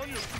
떨려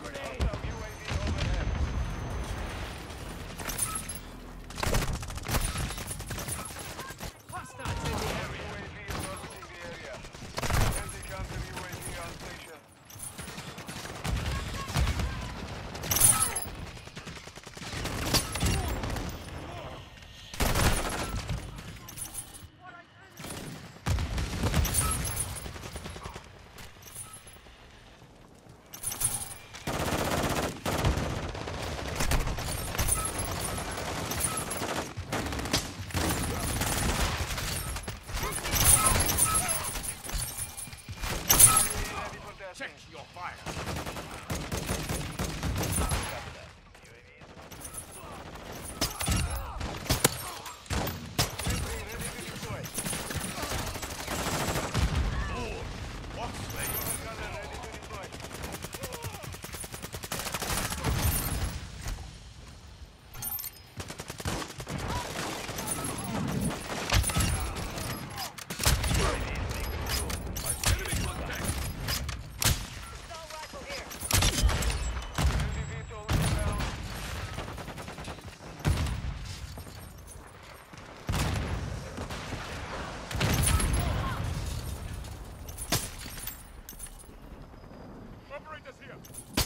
grenade! Yeah.